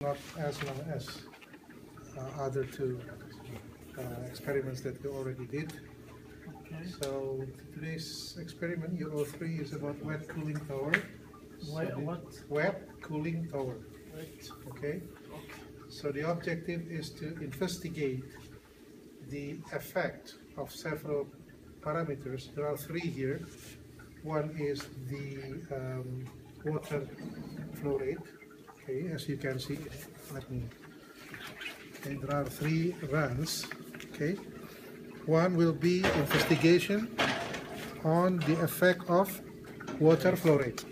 not as long as uh, other two uh, experiments that we already did. Okay. So today's experiment, UO3, is about wet cooling tower. Why, So what? Wet cooling tower, Wait. okay? So the objective is to investigate the effect of several parameters. There are three here. One is the um, water flow rate. Okay, as you can see, let me. Okay, there are three runs. Okay, one will be investigation on the effect of water flow rate.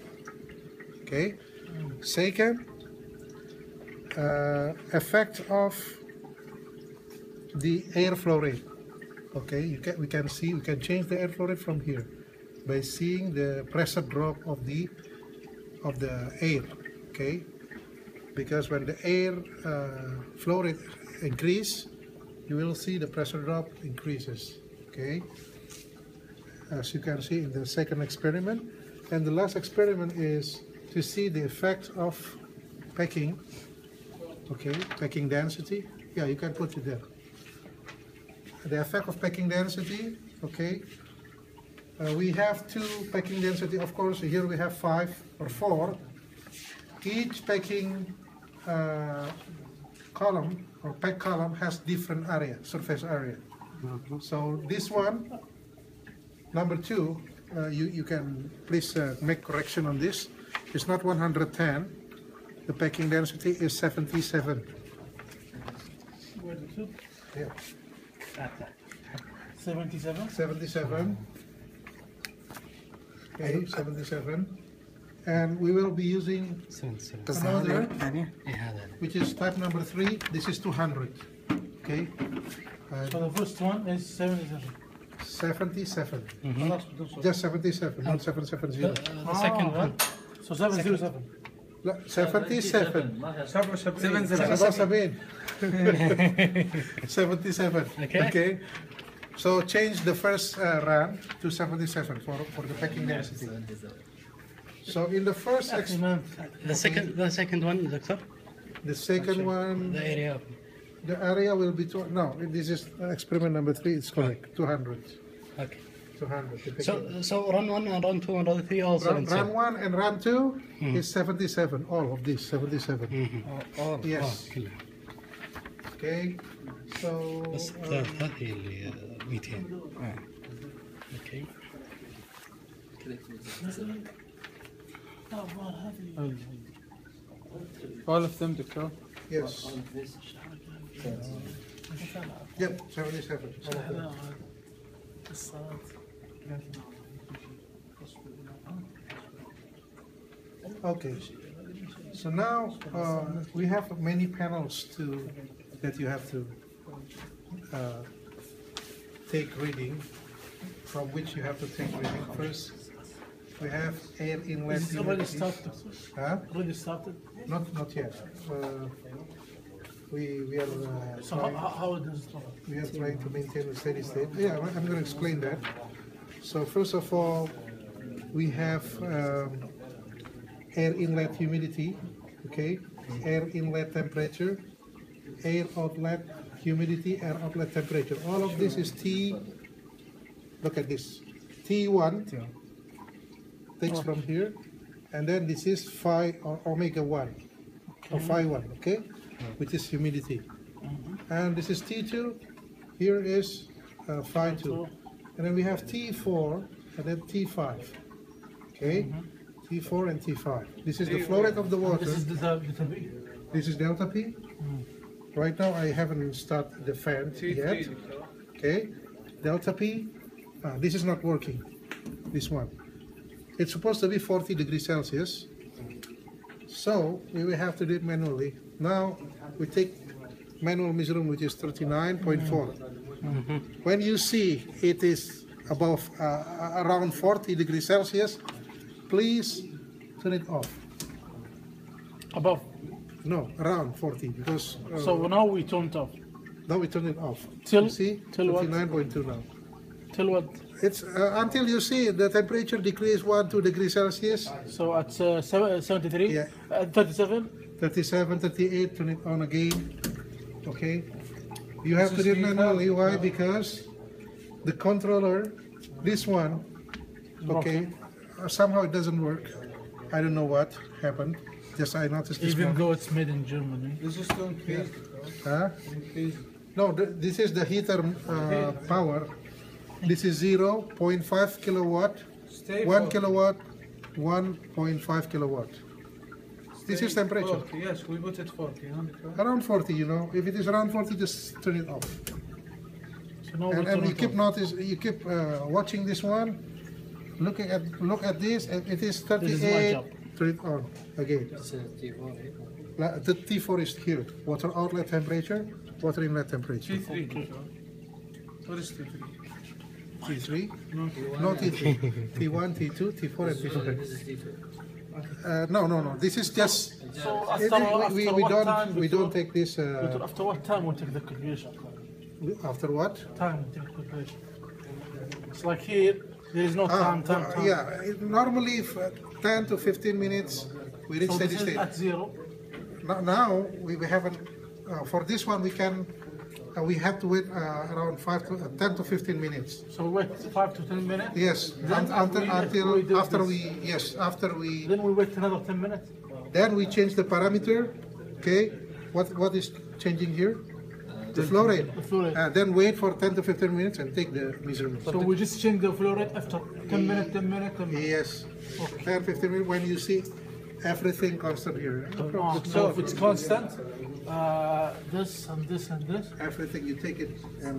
Okay, second, uh, effect of the airflow rate. Okay, you can we can see we can change the airflow rate from here by seeing the pressure drop of the of the air. Okay, because when the air uh, flow rate increase, you will see the pressure drop increases. Okay, as you can see in the second experiment, and the last experiment is to see the effect of packing. Okay, packing density. Yeah, you can put it there the effect of packing density, okay. Uh, we have two packing density, of course, here we have five or four. Each packing uh, column or pack column has different area, surface area. So this one, number two, uh, you, you can please uh, make correction on this. It's not 110, the packing density is 77. Where the two? Yeah. Seventy-seven? 77. Okay, 77. And we will be using another, which is type number three. This is 200. Okay, Uh, So the first one is seventy-seven. 77. The last one, so- Just 77, not 770. The second Ah, one. So seven zero seven. La- 77. Seven Sabah sabihin. 77. Okay. So change the first uh, run to 77 for, for the packing density. So in the first, ex- Actually, man, The second, the second one, doctor. the second one, The area. of- The area will be, two, no, this is experiment number three, it's correct, 200. Okay. 200. the So, picking. so run one and run two and run three also. run, run one and run two is 77, all of this, 77. Oh, Yes. Okay, so, بس uh, هذه اللي 200 اوكي oh, man, هذه- all of them, Doctor? Yes. Yep, seven is seven. Okay. So now uh, we have many panels to that you have to uh, take reading, from which you have to take reading first we have air inlet. Is it already humidity. started? Huh? Already started? Not not yet. Uh, we we are uh, So how, trying, how how does it work? we are trying to maintain a steady state. Yeah, I'm- I'm going to explain that. So first of all, we have um, air inlet humidity, okay, air inlet temperature, air outlet humidity, air outlet temperature. All of this is T. Look at this, T1 takes from here, and then this is phi or omega one or phi one, okay, which is humidity, and this is T2. Here is uh, phi two, and then we have T4 and then T5, okay. T4 and T5. This is the flow rate of the water. This is the, the, the. This is delta P. Right now, I haven't started the fan yet. Okay, delta P. Uh, this is not working. This one. It's supposed to be 40 degrees Celsius. So we will have to do it manually. Now we take manual measurement, which is 39.4. When you see it is above uh, around 40 degrees Celsius, please turn it off. Above. No, around 40 because uh, So now we turned off. now we turn it off. Till- you see, till 39.2 now. Till what? It's uh, until you see the temperature decrease one two degrees Celsius. So at uh, seven- uh, 73, Yeah. uh, 37, 37, 38, turn it on again. Okay? You have to do is it manually. Why? Because the controller, this one, okay, uh, somehow it doesn't work. I don't know what happened. Just I noticed this Even one. though it's made in Germany. This is to increase the cow. Huh? Increase. No, th- this is the heater uh, power. This is 0.5 kilowatt, Stay 1 for- kilowatt, 1.5 kilowatt. This is temperature. 40, Yes, we put it 40, huh. Around 40, you know. If it is around 40, just turn it off. So now And, and you keep off. notice, you keep uh, watching this one, looking at look at this, and it is This is my 38. Turn it on again. La- The T4 is here. Water outlet temperature, water inlet temperature. T3. the cow. What is T3? T3, No. no T3, T1, T2, T4, and T5. Uh, no, no, no. This is just. So it- after, after we, we, we what don't time we before- don't take this before- uh, After what time we take the calculation? after what? Time we take the calculation. It's like here, there is no Ah, time, time, uh, time. yeah. it- Normally, if, uh, 10 to 15 minutes, we reach So steady this is state. at zero. No- Now, we we haven't, uh, for this one, we can, we have to wait uh, around five to, uh, 10 to 15 minutes. So we wait five to ten minutes. Yes, Then un- until, we- until, we after this. we, yes, after we, Then we wait another ten minutes. then we change the parameter, okay? What, what is changing here? The flow rate. The flow rate. Uh, Then wait for 10 to 15 minutes and take the measurement. So we just change the flow rate after ten minutes, ten minutes, ten minutes. Yes, 10, 15 minutes, when you see everything constant here. No problem. Ah, So if it's constant, uh, this and this and this. Everything, you take it and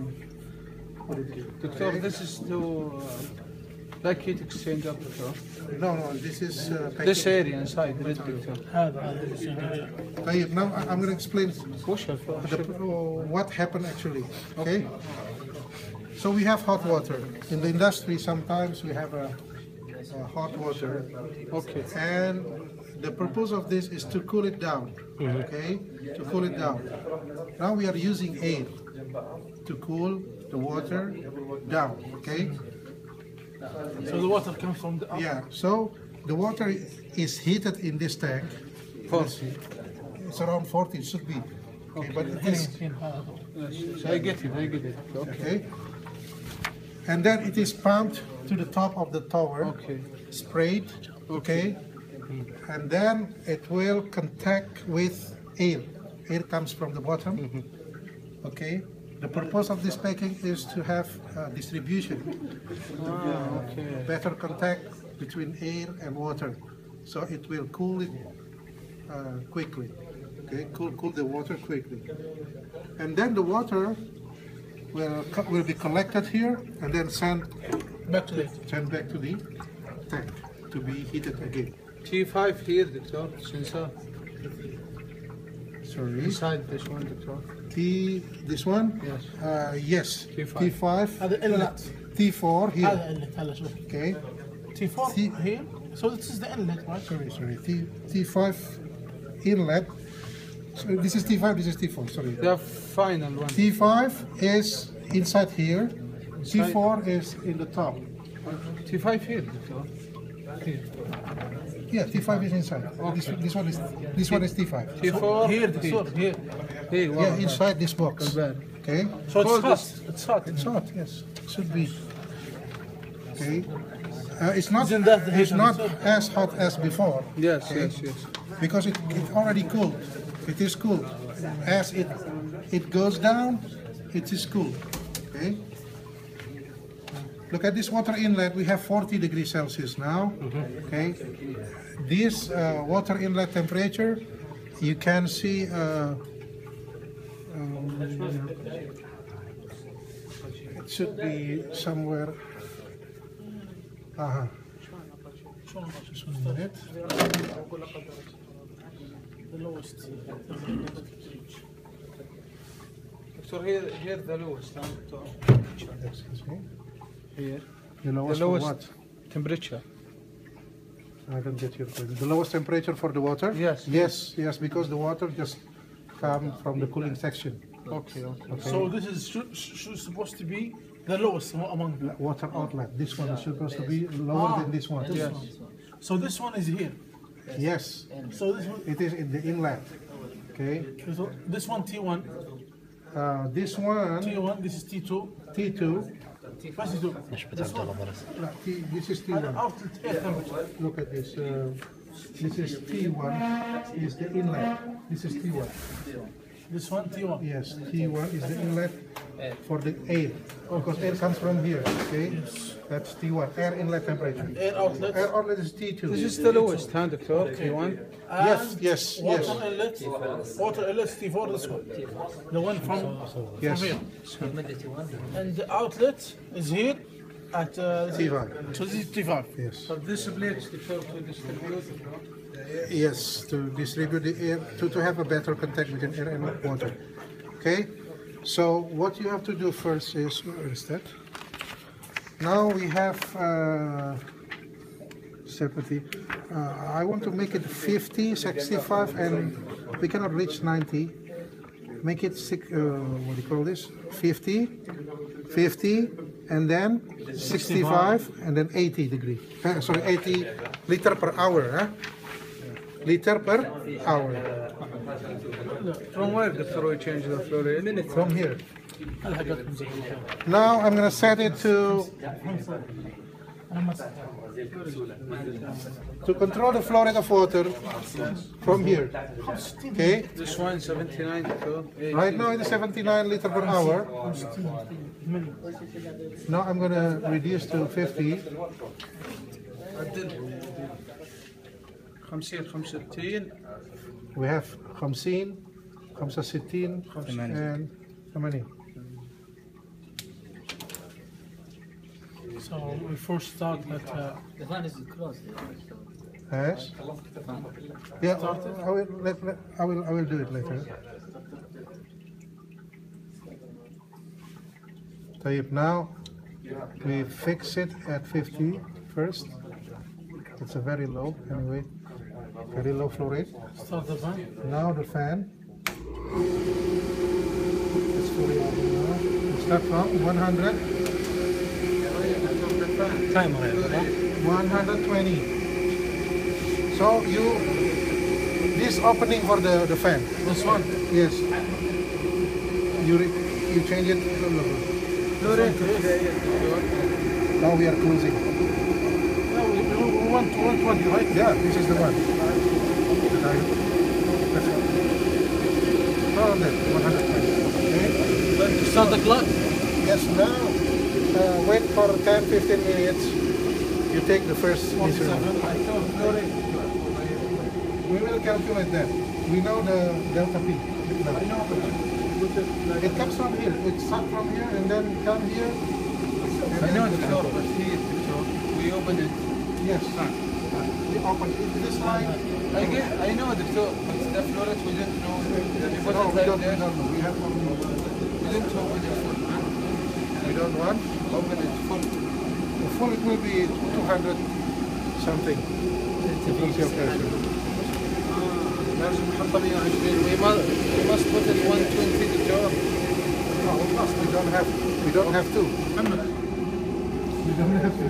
put it here. Doctor, Okay? this is to uh, like heat exchange up the cow. No, no, this is. uh, This packing. area inside, red doctor. هذا هذا اللي يسوي. طيب, now I- I'm going to explain Push it, push the, it. oh, what happened actually. Okay? So we have hot water. In the industry, sometimes we have a, a hot water, Okay. and the purpose of this is to cool it down, mm -hmm. okay? To cool it down. Now we are using air to cool the water down, okay? So the water comes from the up. Yeah, so the water is heated in this tank. 40. It's around 40, it should be. Okay, okay. but it is... So I get it, I get it. okay. okay and then it is pumped to the top of the tower, okay. sprayed, okay, and then it will contact with air. Air comes from the bottom, okay? The purpose of this packing is to have uh, distribution, Ah, okay. better contact between air and water, so it will cool it uh, quickly. Okay, cool, cool the water quickly, and then the water will will be collected here and then sent Back to it. sent back to the tank to be heated again. T5 here, doctor, sensor. Sorry, Inside this one, doctor. T this one? Yes. Uh, yes. T5. T5. هذا inlet. T4 here. هذا inlet هذا شوف. Okay. T4 T- here. So this is the inlet, right? Sorry, sorry. T T5 inlet. So this is T5. This is T4. Sorry. The final one. T5 is inside here. Inside. T4 is in the top. T5 here, doctor. Here. Yeah, T5 is inside. This, this one is this one is T5. T4 Here, the sword, here. Here, Yeah, wow. inside this box. Okay. So it's hot. It's hot. It's hot. Yes, should be. Okay. Uh, it's not. Isn't that the It's not the as hot as before Yes, Okay. yes, yes. because it, it already cooled. It is cool. As it it goes down, it is cool. Okay. Look at this water inlet. We have 40 degrees Celsius now. Okay. This uh, water inlet temperature, you can see. Uh, um, it should be somewhere. Uh-huh. Just one minute. The lowest. Doctor, here, here the lowest, huh. Excuse me. Here. The lowest, The lowest what? temperature. I don't get your point. The lowest temperature for the water? Yes. Yes, yes, because the water just come from the cooling section. Okay, okay. So this is should, should supposed to be the lowest among them. Water outlet. This one is supposed to be lower Ah, than this one. this Yes. one. So this one is here. Yes, So this one, it is in the inlet. Okay. so this one T1, Uh, this one, T1, this is T2, T2. What's T2? مش This بتعدل one, برس no, T, this is and T1. outlet air temperature. Look at this. Uh, this is T1. Is the inlet. This is T1. This one T1. Yes, T1 is the inlet for the air. Because air comes from here. Okay. That's T1. Air inlet temperature. Air outlet. Air outlet is T2. This is the lowest, huh, Doctor? T1? Yes, and yes, yes. Water inlet, water inlet T4, this one. The one from, Yes. from here. And the outlet is here at uh, T5. So this is T5. Yes. But this plate, Doctor, to distribute Yes, to distribute the air, to, to have a better contact between air and water. Okay? So what you have to do first is, where is that? Now we have uh, separately. Uh, I want to make it 50, 65, and we cannot reach 90. Make it uh, what do you call this? 50, 50, and then 65, and then 80 degree. Uh, sorry, 80 liter per hour. Huh? liter per hour. From where the Saroy change the flow rate? Minutes. From here. Now I'm going to set it to to control the flow rate of water from here. Okay. This one 79 Right now it is 79 liter per hour. Now I'm going to reduce to 50 عدل 50 65 We have 50, 65, and how many? So we first start at uh, The fan is closed. Yes. Yeah, I will, let, let- I will, I will do it later. طيب now we fix it at 50 first. It's a very low anyway, very low flow rate. Start the fan. Now the fan. It's fully on now. Start from 100. Time 120. So you, this opening for the, the fan. This one? Yes. You, re, you change it. Now we are closing. 120, right? Yeah, this is the one. Oh, that 120. Okay. Start the clock. Yes, now uh, wait for 10 15 minutes. You take the first. 47. We will calculate that. We know the delta P. now. It comes from here. It suck from here and then come here. I know, but here, Doctor, we open it. Yes We open it. This line. I get, I know, Doctor, but the flow rate we don't know. That you put No, it we like don't, we that. don't know. We have no. We don't open it full. We don't want. Open it full. The full it will be 200 something. Equals your pressure. لازم نحط 120 we must we must put it 120 Doctor. No, we must. We don't have. We don't have to. We don't have to.